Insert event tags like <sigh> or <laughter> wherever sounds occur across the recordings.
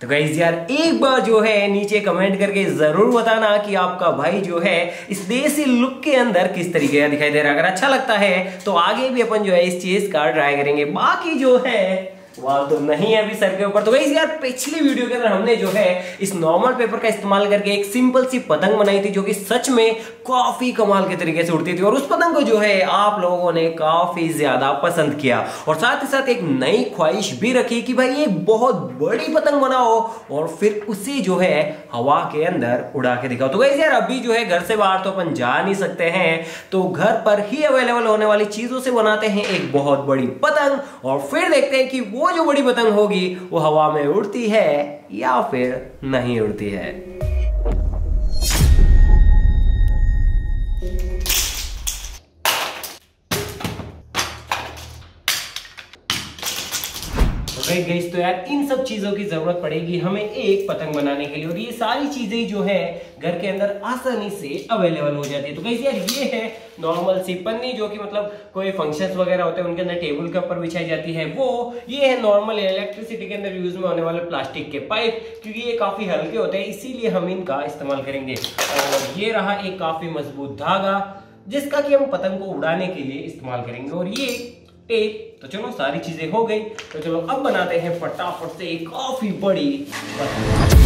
तो गाइज़ यार, एक बार जो है नीचे कमेंट करके ज़रूर बताना कि आपका भाई जो है इस देसी लुक के अंदर किस तरीके का दिखाई दे रहा है। अगर अच्छा लगता है तो आगे भी अपन जो है इस चीज़ का ट्राई करेंगे। बाकी जो है वाल तो नहीं है अभी सर के ऊपर। तो वही यार पिछली वीडियो के अंदर हमने जो है, इस नॉर्मल पेपर का इस्तेमाल करके एक सिंपल सी पतंग बनाई थी, जो कि सच में काफ़ी कमाल के तरीके से उड़ती थी। और उस पतंग को जो है, आप लोगों ने काफ़ी ज़्यादा पसंद किया। और साथ ही साथ एक नई ख्वाहिश भी रखी कि भाई, एक बहुत बड़ी पतंग बनाओ और फिर उसे जो है, हवा के अंदर उड़ा के दिखाओ। तो वैसे यार अभी जो है, घर से बाहर तो अपन जा नहीं सकते हैं। तो घर पर ही अवेलेबल होने वाली चीज़ों से बनाते हैं एक बहुत बड़ी पतंग और फिर देखते हैं कि वो जो बड़ी पतंग होगी वो हवा में उड़ती है या फिर नहीं उड़ती है। गई गई। तो यार, इन सब चीज़ों की ज़रूरत पड़ेगी हमें एक पतंग बनाने के लिए, और ये सारी चीज़ें जो है, घर के अंदर आसानी से अवेलेबल हो जाती है। तो कैसे यार, ये है नॉर्मल सी पन्नी, जो कि मतलब कोई फ़ंक्शंस वगैरह होते हैं, उनके अंदर टेबल के ऊपर बिछाई जाती है। वो, ये है नॉर्मल इलेक्ट्रिसिटी के अंदर यूज़ में होने वाले प्लास्टिक के पाइप क्योंकि ये काफ़ी हल्के होते हैं, इसीलिए हम इनका इस्तेमाल करेंगे। और ये रहा एक काफ़ी मज़बूत धागा, जिसका कि हम पतंग को उड़ाने के लिए इस्तेमाल करेंगे। और ये टेप तो चलो, सारी चीज़ें हो गई। तो चलो, अब बनाते हैं फटाफट से एक काफ़ी बड़ी साला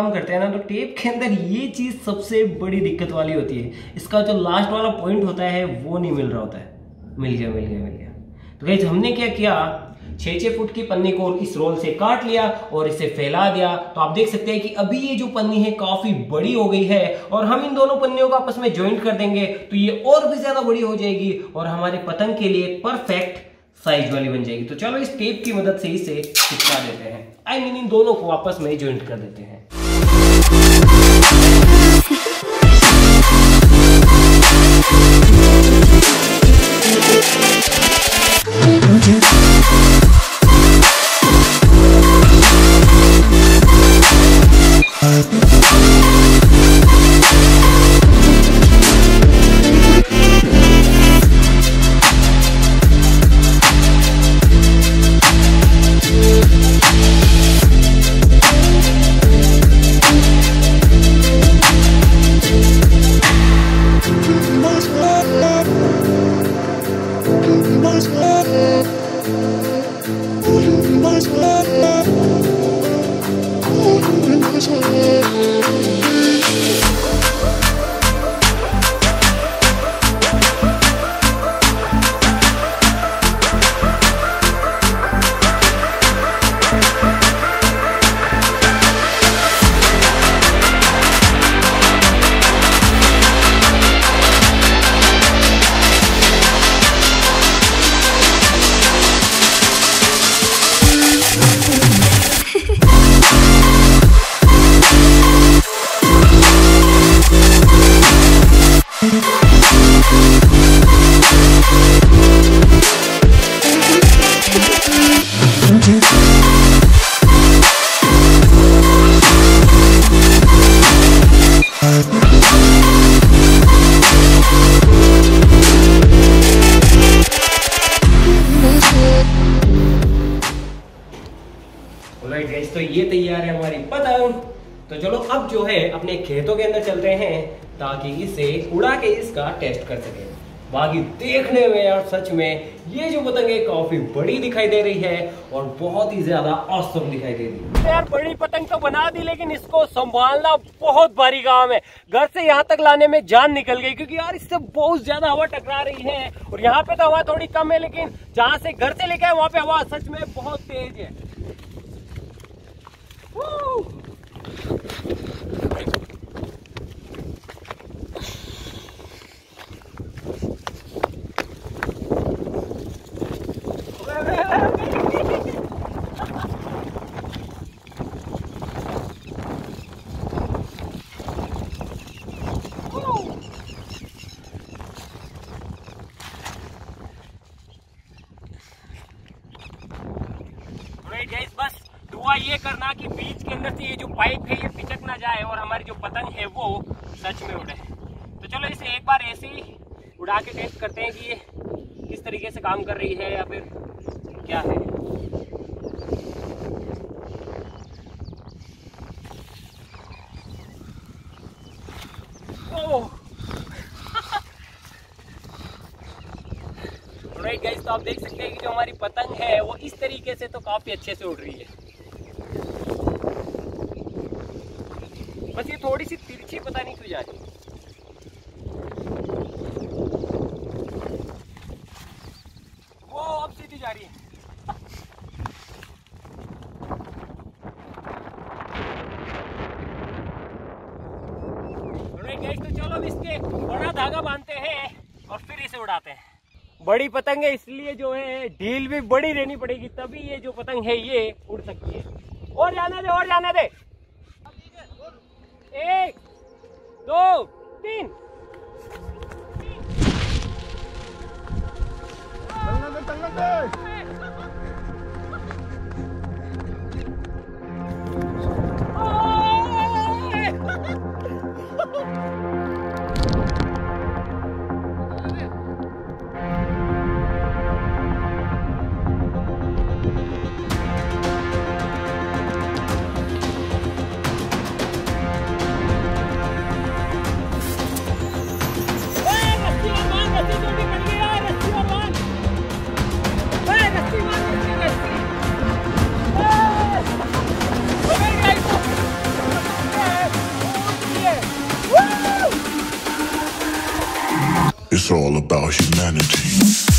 काम करते हैं ना तो टेप के अंदर ये चीज़ सबसे बड़ी दिक्कत वाली होती है। इसका जो लास्ट वाला पॉइंट होता है वो नहीं मिल रहा होता है। मिल गया मिल गया मिल गया। तो गैस हमने क्या किया? छह छह फुट की पन्नी को इस रोल से काट लिया और इसे फैला दिया। तो आप देख सकते हैं कि अभी ये जो पन्नी है काफ़ी बड़ी हो गई है और हम इन दोनों पन्नियों को आपस में ज्वाइंट कर देंगे तो ये और भी ज़्यादा बड़ी हो जाएगी और हमारे पतंग के लिए परफेक्ट साइज़ वाली बन जाएगी। तो चलो इस टेप की मदद से इसे चिपका देते हैं। आई I मीन mean, इन दोनों को आपस में ज्वाइंट कर देते हैं। Okay. तो ये तैयार है हमारी पतंग। तो चलो, अब जो है, अपने खेतों के अंदर चलते हैं ताकि इसे उड़ा के इसका टेस्ट कर सके। बाकी देखने में यार सच में, ये जो पतंग है काफ़ी बड़ी दिखाई दे रही है और बहुत ही ज़्यादा औसम दिखाई दे रही है। यार, बड़ी पतंग तो बना दी, लेकिन इसको संभालना बहुत भारी काम है। घर से यहाँ तक लाने में जान निकल गई, क्योंकि यार, इससे बहुत ज़्यादा हवा टकरा रही है। और यहाँ पे तो हवा थोड़ी कम है, लेकिन जहाँ से घर से लेके वहाँ पे हवा सच में बहुत तेज है गाइस बस दुआ ये करना कि बीच के अंदर से ये जो पाइप है, ये पिचक ना जाए और हमारी जो पतंग है वो सच में उड़े। तो चलो इसे एक बार ऐसे ही उड़ा के टेस्ट करते हैं कि ये किस तरीके से काम कर रही है या फिर क्या है। <laughs> तो आप देख सकते हैं कि जो हमारी पतंग है, वो इस तरीके से तो काफ़ी अच्छे से उड़ रही है। बस ये थोड़ी सी तिरछी, पता नहीं क्यों जा रही। वो अब सीधी जा रही है। तो चलो इसके बड़ा धागा बांधते हैं और फिर इसे उड़ाते हैं। बड़ी पतंग है, इसलिए जो है, ढील भी बड़ी रहनी पड़ेगी, तभी ये जो पतंग है, ये उड़ सकती है। और जाने दे, और जाने दे। एक दो तीन। It's all about humanity.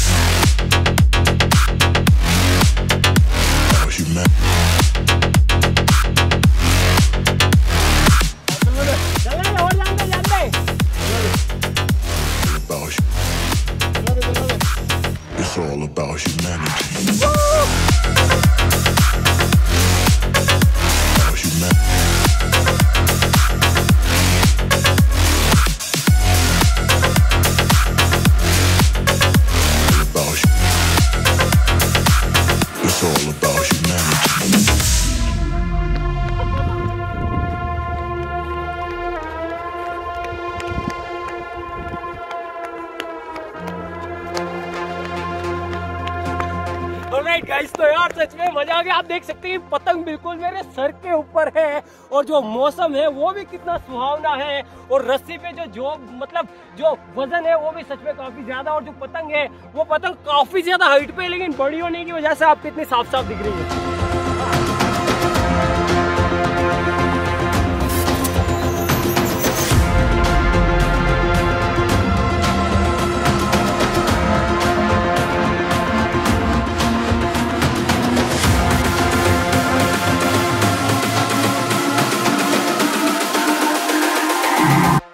Alright guys तो यार सच में मज़ा आ गया। आप देख सकते हैं पतंग बिल्कुल मेरे सर के ऊपर है और जो मौसम है, वो भी कितना सुहावना है और रस्सी पे जो जो मतलब जो वज़न है, वो भी सच में काफ़ी ज़्यादा और जो पतंग है, वो पतंग काफ़ी ज़्यादा हाइट पे लेकिन बड़ी होने की वजह से आपको इतनी साफ़ साफ़ दिख रही है।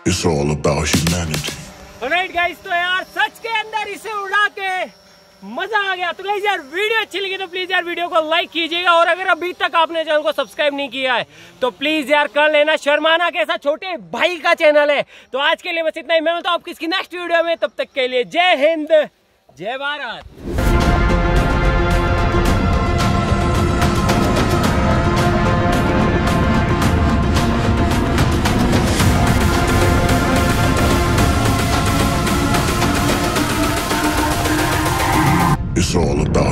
It's all about humanity. Right guys तो यार, सच के अंदर इसे उड़ा के मज़ा आ गया। तो गाइस यार, वीडियो अच्छी लगी तो प्लीज़ यार, वीडियो को लाइक कीजिएगा। और अगर अभी तक आपने चैनल को सब्सक्राइब नहीं किया है तो प्लीज़ यार, कर लेना। शर्माना कैसा छोटे भाई का चैनल है। तो आज के लिए बस इतना ही। मैं तो आपकी इसकी नेक्स्ट वीडियो में। तब तक के लिए जय हिंद, जय भारत। all about.